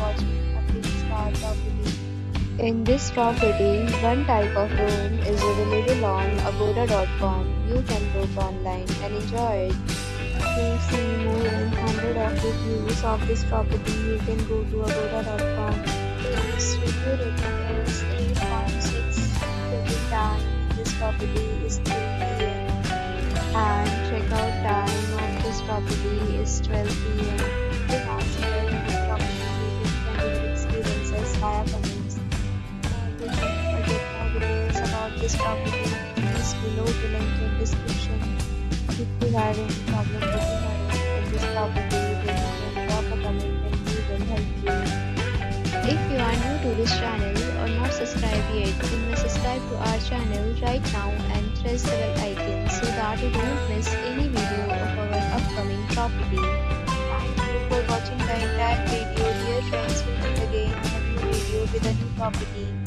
watching a 3-star property. In this property, one type of room is available on agoda.com. You can book online and enjoy it. To see more than 100 of reviews of this property, you can go to agoda.com. Its review rating is 8.6. Check-in time this property is 3 p.m. and check-out time of this property is 12 p.m. this property, please below the link in description. If you have any problem booking or renting this property, then you can drop a comment and we will help you. If you are new to this channel or not subscribed yet, you may subscribe to our channel right now and press the bell icon so that you don't miss any video of our upcoming property. Thank you for watching the entire video. Dear friends, we meet again in a new video with a new property.